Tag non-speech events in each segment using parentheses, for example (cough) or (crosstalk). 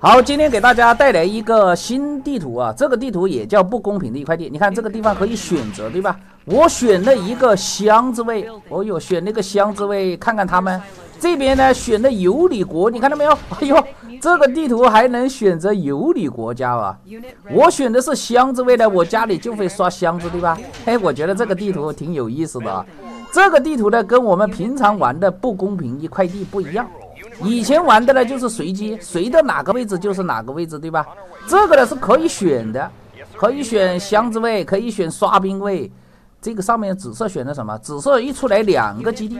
好，今天给大家带来一个新地图啊，这个地图也叫不公平的一块地。你看这个地方可以选择，对吧？我选了一个箱子位，哦哟，选那个箱子位，看看他们这边呢，选的有利国，你看到没有？(laughs) 哎呦，这个地图还能选择有利国家啊！我选的是箱子位呢，我家里就会刷箱子，对吧？哎，我觉得这个地图挺有意思的。这个地图呢，跟我们平常玩的不公平一块地不一样。以前玩的呢就是随机，随到哪个位置就是哪个位置，对吧？这个呢是可以选的，可以选箱子位，可以选刷兵位。这个上面紫色选的什么？紫色一出来两个基地。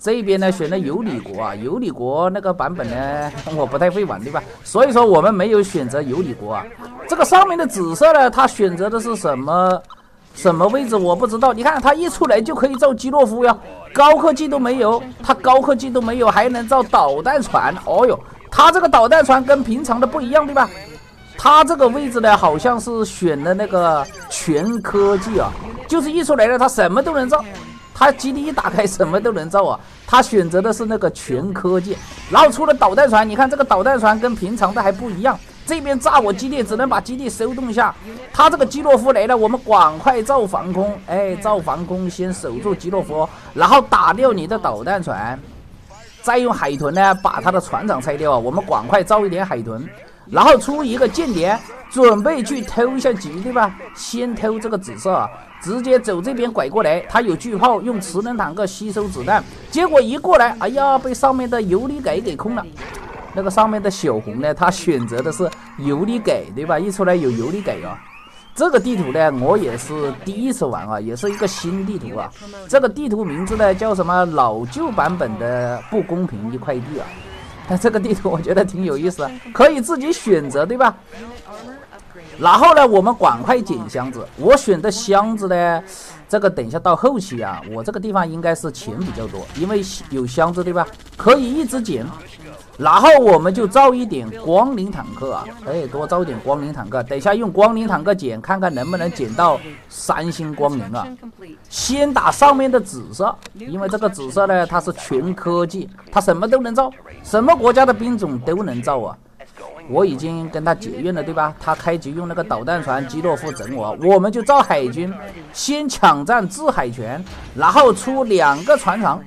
这边呢选的尤里国啊，尤里国那个版本呢 (laughs) 我不太会玩，对吧？所以说我们没有选择尤里国啊。这个上面的紫色呢，它选择的是什么？什么位置我不知道，你看他一出来就可以造基洛夫呀，高科技都没有，他高科技都没有，还能造导弹船。哦哟，他这个导弹船跟平常的不一样，对吧？他这个位置呢，好像是选的那个全科技啊，就是一出来了，他什么都能造，他基地一打开什么都能造啊。他选择的是那个全科技，然后出了导弹船，你看这个导弹船跟平常的还不一样。这边炸我基地，只能把基地收动一下。他这个基洛夫来了，我们赶快造防空。哎，造防空，先守住基洛夫，然后打掉你的导弹船，再用海豚呢把他的船长拆掉。我们赶快造一点海豚，然后出一个间谍，准备去偷一下级，对吧？先偷这个紫色，直接走这边拐过来。他有巨炮，用磁能坦克吸收子弹。结果一过来，哎呀，被上面的游离改给空了。那个上面的小红呢，他选择的是游离改，对吧？一出来有游离改啊。这个地图呢，我也是第一次玩啊，也是一个新地图啊。这个地图名字呢叫什么？老旧版本的不公平一块地啊。这个地图我觉得挺有意思，可以自己选择，对吧？然后呢，我们赶快捡箱子。我选的箱子呢，这个等一下到后期啊，我这个地方应该是钱比较多，因为有箱子，对吧？可以一直捡。然后我们就造一点光灵坦克啊，哎，多造一点光灵坦克。等一下用光灵坦克捡，看看能不能捡到三星光灵啊。先打上面的紫色，因为这个紫色呢，它是全科技，它什么都能造，什么国家的兵种都能造啊。我已经跟他结怨了，对吧？他开局用那个导弹船基洛夫整我，我们就造海军，先抢占制海权，然后出两个船长。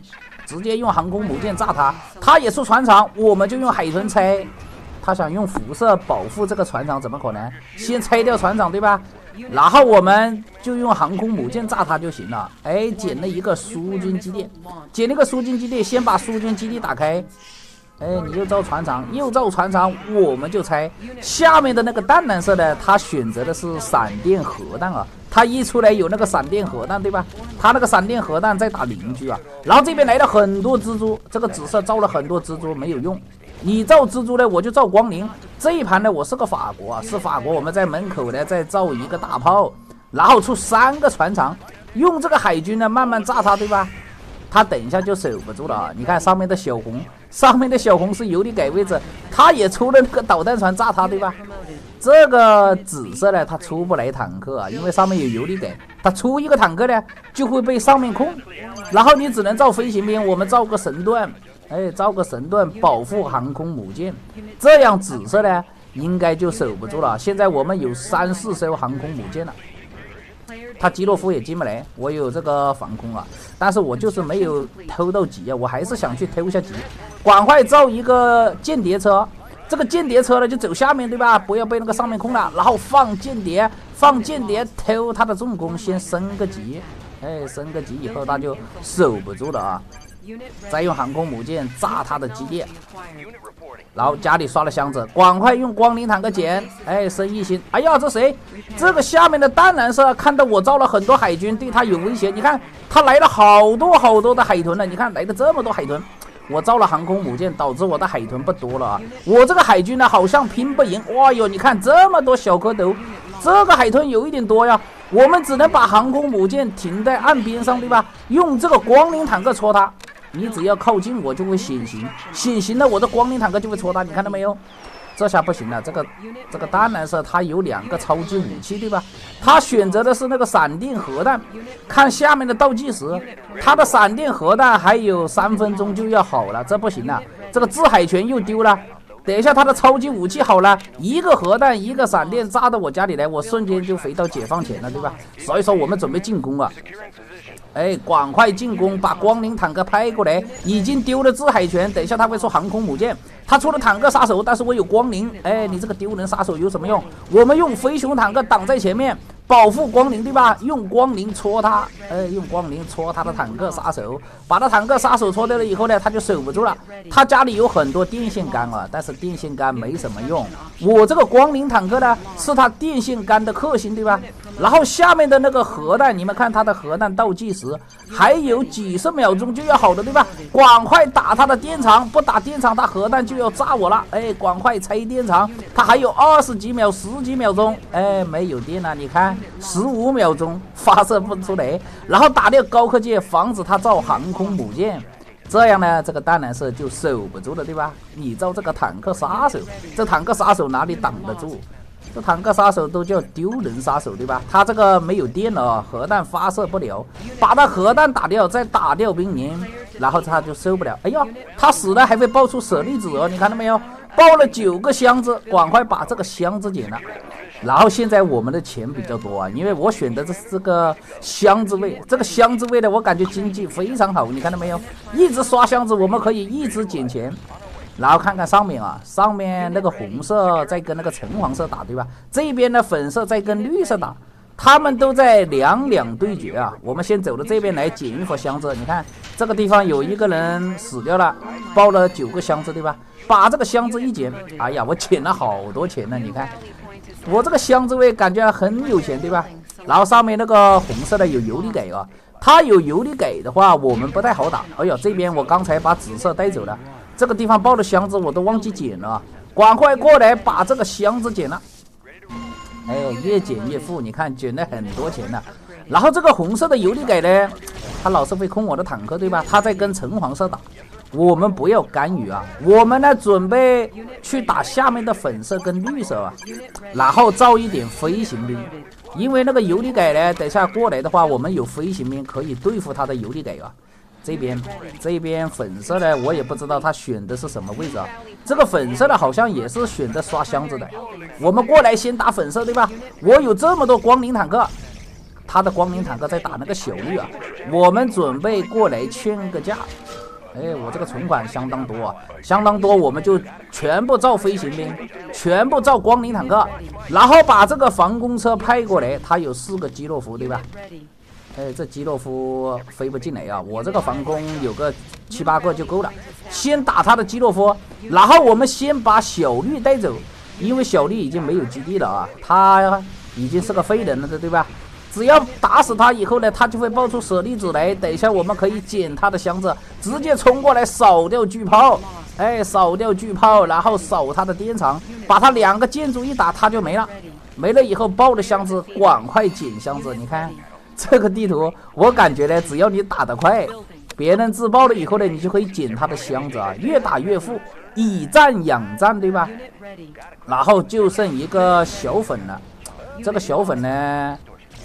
直接用航空母舰炸他，他也是船长，我们就用海豚拆。他想用辐射保护这个船长，怎么可能？先拆掉船长，对吧？然后我们就用航空母舰炸他就行了。哎，捡了一个苏军基地，捡了个苏军基地，先把苏军基地打开。哎，你又造船长，又造船长，我们就拆。下面的那个淡蓝色的，他选择的是闪电核弹啊。他一出来有那个闪电核弹，对吧？他那个闪电核弹在打邻居啊，然后这边来了很多蜘蛛，这个紫色造了很多蜘蛛没有用，你造蜘蛛呢，我就造光灵。这一盘呢，我是个法国啊，是法国，我们在门口呢再造一个大炮，然后出三个船长，用这个海军呢慢慢炸他，对吧？他等一下就守不住了啊！你看上面的小红，上面的小红是有理改位置，他也出了那个导弹船炸他，对吧？这个紫色呢，它出不来坦克啊，因为上面有游离改，它出一个坦克呢，就会被上面控，然后你只能造飞行兵，我们造个神盾，哎，造个神盾保护航空母舰，这样紫色呢应该就守不住了。现在我们有三四艘航空母舰了，他基洛夫也进不来，我有这个防空啊，但是我就是没有偷到级啊，我还是想去偷一下级，赶快造一个间谍车。这个间谍车呢，就走下面对吧？不要被那个上面控了，然后放间谍，放间谍偷他的重工，先升个级，哎，升个级以后他就守不住了啊！再用航空母舰炸他的基地，然后家里刷了箱子，赶快用光灵坦克捡，哎，升一星。哎呀，这谁？这个下面的淡蓝色看到我造了很多海军，对他有威胁。你看他来了好多好多的海豚呢，你看来了这么多海豚。我造了航空母舰，导致我的海豚不多了啊！我这个海军呢，好像拼不赢。哇哟，你看这么多小蝌蚪，这个海豚有一点多呀。我们只能把航空母舰停在岸边上，对吧？用这个光灵坦克戳它。你只要靠近我，就会显形，显形了，我的光灵坦克就会戳它。你看到没有？这下不行了，这个这个淡蓝色它有两个超级武器，对吧？他选择的是那个闪电核弹，看下面的倒计时，他的闪电核弹还有三分钟就要好了，这不行了，这个制海权又丢了，等一下他的超级武器好了，一个核弹，一个闪电炸到我家里来，我瞬间就回到解放前了，对吧？所以说我们准备进攻啊！哎，赶快进攻，把光灵坦克拍过来。已经丢了制海权，等一下他会出航空母舰。他出了坦克杀手，但是我有光灵。哎，你这个丢人杀手有什么用？我们用飞熊坦克挡在前面。保护光灵对吧？用光灵戳他，哎，用光灵戳他的坦克杀手，把他坦克杀手戳掉了以后呢，他就守不住了。他家里有很多电线杆啊，但是电线杆没什么用。我这个光灵坦克呢，是他电线杆的克星对吧？然后下面的那个核弹，你们看他的核弹倒计时还有几十秒钟就要好的对吧？赶快打他的电厂，不打电厂他核弹就要炸我了。哎，赶快拆电厂，他还有二十几秒、十几秒钟，哎，没有电了，你看。十五秒钟发射不出来，然后打掉高科技，防止他造航空母舰，这样呢，这个淡蓝色就守不住了，对吧？你造这个坦克杀手，这坦克杀手哪里挡得住？这坦克杀手都叫丢人杀手，对吧？他这个没有电了，核弹发射不了，把他核弹打掉，再打掉兵营，然后他就受不了。哎呀，他死了还会爆出舍利子哦，你看到没有？爆了九个箱子，赶快把这个箱子捡了。然后现在我们的钱比较多啊，因为我选的这是这个箱子位，这个箱子位呢，我感觉经济非常好，你看到没有？一直刷箱子，我们可以一直捡钱。然后看看上面啊，上面那个红色在跟那个橙黄色打，对吧？这边的粉色在跟绿色打，他们都在两两对决啊。我们先走到这边来捡一盒箱子，你看这个地方有一个人死掉了，爆了九个箱子，对吧？把这个箱子一捡，哎呀，我捡了好多钱呢，你看。我这个箱子位感觉很有钱，对吧？然后上面那个红色的有游离给啊，它有游离给的话，我们不太好打。哎呦，这边我刚才把紫色带走了，这个地方爆的箱子我都忘记捡了，赶快过来把这个箱子捡了。哎，越捡越富，你看捡了很多钱呢。然后这个红色的游离给呢，他老是会控我的坦克，对吧？他在跟橙黄色打。我们不要干预啊！我们呢，准备去打下面的粉色跟绿色啊，然后造一点飞行兵，因为那个游离改呢，等下过来的话，我们有飞行兵可以对付他的游离改啊。这边这边粉色呢，我也不知道他选的是什么位置啊。这个粉色的好像也是选的刷箱子的。我们过来先打粉色，对吧？我有这么多光灵坦克，他的光灵坦克在打那个小绿啊。我们准备过来劝个架。哎，我这个存款相当多啊，相当多，我们就全部造飞行兵，全部造光灵坦克，然后把这个防空车派过来。它有四个基洛夫，对吧？哎，这基洛夫飞不进来啊，我这个防空有个七八个就够了。先打他的基洛夫，然后我们先把小绿带走，因为小绿已经没有基地了啊，他已经是个废人了的，对吧？只要打死他以后呢，他就会爆出舍利子来。等一下我们可以捡他的箱子，直接冲过来扫掉巨炮。哎，扫掉巨炮，然后扫他的电厂，把他两个建筑一打，他就没了。没了以后爆的箱子，赶快捡箱子。你看这个地图，我感觉呢，只要你打得快，别人自爆了以后呢，你就可以捡他的箱子啊，越打越富，以战养战，对吧？然后就剩一个小粉了，这个小粉呢？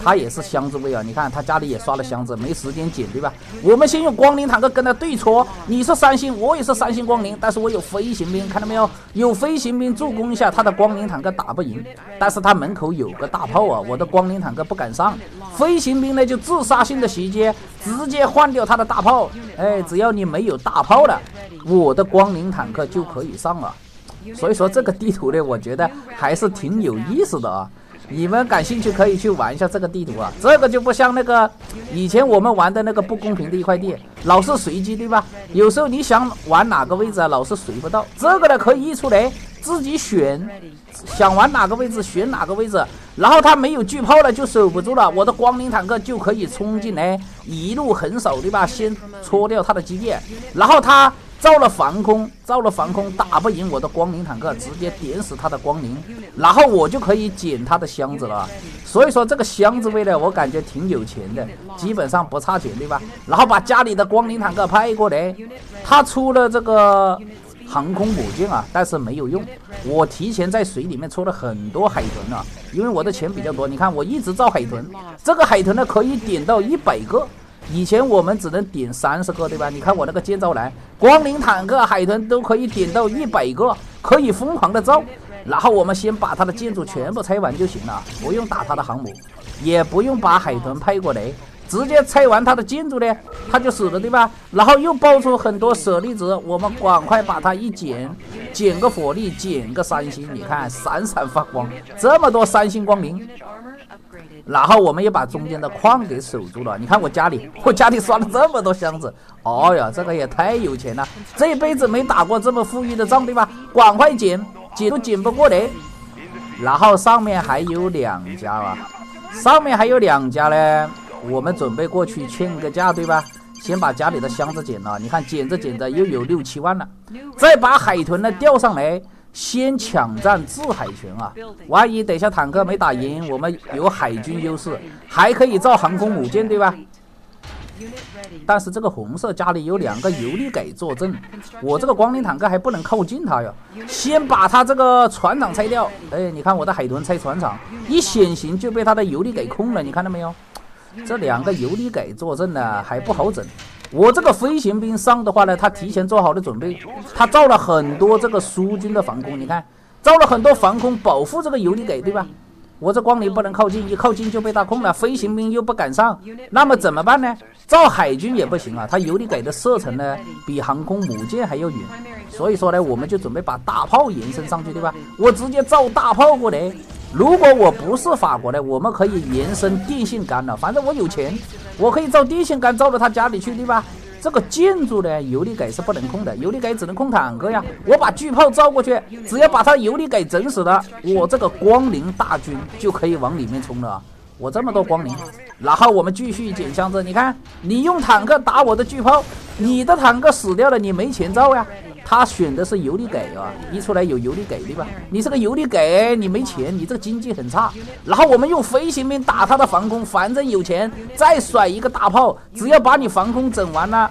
他也是箱子位啊，你看他家里也刷了箱子，没时间捡，对吧？我们先用光灵坦克跟他对戳，你是三星，我也是三星光灵，但是我有飞行兵，看到没有？有飞行兵助攻一下，他的光灵坦克打不赢，但是他门口有个大炮啊，我的光灵坦克不敢上，飞行兵呢就自杀性的袭击，直接换掉他的大炮。哎，只要你没有大炮了，我的光灵坦克就可以上了。所以说这个地图呢，我觉得还是挺有意思的啊。你们感兴趣可以去玩一下这个地图啊，这个就不像那个以前我们玩的那个不公平的一块地，老是随机，对吧？有时候你想玩哪个位置啊，老是随不到。这个呢可以一出来自己选，想玩哪个位置选哪个位置，然后他没有巨炮了就守不住了，我的光明坦克就可以冲进来一路横扫，对吧？先戳掉他的基地，然后他。造了防空，造了防空，打不赢我的光灵坦克，直接点死他的光灵，然后我就可以捡他的箱子了。所以说这个箱子位呢，我感觉挺有钱的，基本上不差钱，对吧？然后把家里的光灵坦克派过来，他出了这个航空母舰啊，但是没有用。我提前在水里面出了很多海豚啊，因为我的钱比较多。你看我一直造海豚，这个海豚呢可以点到一百个。以前我们只能点三十个，对吧？你看我那个建造栏，光灵坦克、海豚都可以点到一百个，可以疯狂的造。然后我们先把他的建筑全部拆完就行了，不用打他的航母，也不用把海豚派过来。直接拆完他的建筑呢，他就死了，对吧？然后又爆出很多舍利子，我们赶快把它一捡，捡个火力，捡个三星，你看闪闪发光，这么多三星光灵。然后我们又把中间的矿给守住了。你看我家里，我家里刷了这么多箱子，哦呀，这个也太有钱了，这一辈子没打过这么富裕的仗，对吧？赶快捡，捡都捡不过来。然后上面还有两家啊，上面还有两家呢。我们准备过去劝个价，对吧？先把家里的箱子捡了，你看捡着捡着又有六七万了，再把海豚呢钓上来，先抢占制海权啊！万一等下坦克没打赢，我们有海军优势，还可以造航空母舰，对吧？但是这个红色家里有两个游离给坐镇，我这个光灵坦克还不能靠近他呀，先把他这个船长拆掉。哎，你看我的海豚拆船长，一显形就被他的游离给控了，你看到没有？这两个游离给坐镇呢还不好整，我这个飞行兵上的话呢，他提前做好了准备，他造了很多这个苏军的防空，你看造了很多防空保护这个尤里给，对吧？我这光临不能靠近，一靠近就被他控了，飞行兵又不敢上，那么怎么办呢？造海军也不行啊，他尤里给的射程呢比航空母舰还要远，所以说呢，我们就准备把大炮延伸上去，对吧？我直接造大炮过来。如果我不是法国的，我们可以延伸电线杆了。反正我有钱，我可以造电线杆造到他家里去，对吧？这个建筑呢，油力给是不能控的，油力给只能控坦克呀。我把巨炮造过去，只要把他油力给整死了，我这个光灵大军就可以往里面冲了。我这么多光灵，然后我们继续捡箱子。你看，你用坦克打我的巨炮，你的坦克死掉了，你没钱造呀。他选的是游离给啊，一出来有游离给对吧？你是个游离给，你没钱，你这个经济很差。然后我们用飞行兵打他的防空，反正有钱，再甩一个大炮，只要把你防空整完了，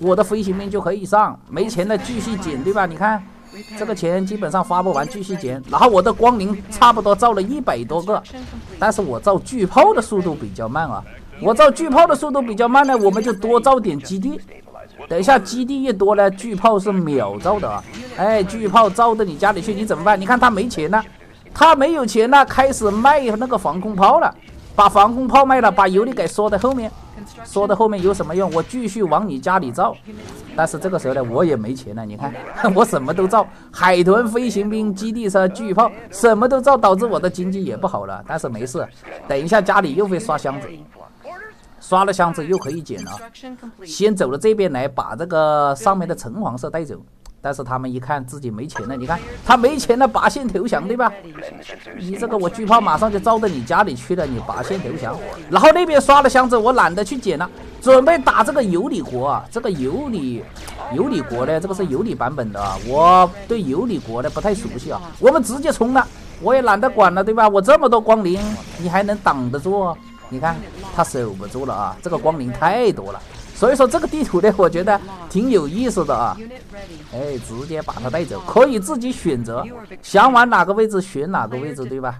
我的飞行兵就可以上。没钱的继续捡对吧？你看这个钱基本上花不完，继续捡。然后我的光灵差不多造了一百多个，但是我造巨炮的速度比较慢啊。我造巨炮的速度比较慢呢，我们就多造点基地。等一下，基地一多呢，巨炮是秒造的啊！哎，巨炮造到你家里去，你怎么办？你看他没钱了，他没有钱了，开始卖那个防空炮了，把防空炮卖了，把油力给缩在后面，缩在后面有什么用？我继续往你家里造，但是这个时候呢，我也没钱了。你看，(laughs) 我什么都造，海豚、飞行兵、基地车、巨炮，什么都造，导致我的经济也不好了。但是没事，等一下家里又会刷箱子。刷了箱子又可以捡了，先走到这边来，把这个上面的橙黄色带走。但是他们一看自己没钱了，你看他没钱了，拔线投降，对吧？你这个我巨炮马上就招到你家里去了，你拔线投降。然后那边刷了箱子，我懒得去捡了，准备打这个有理国啊。这个有理有理国呢，这个是有理版本的，我对有理国呢不太熟悉啊。我们直接冲了，我也懒得管了，对吧？我这么多光灵，你还能挡得住？你看，他守不住了啊！这个光灵太多了，所以说这个地图呢，我觉得挺有意思的啊。哎，直接把他带走，可以自己选择，想往哪个位置选哪个位置，对吧？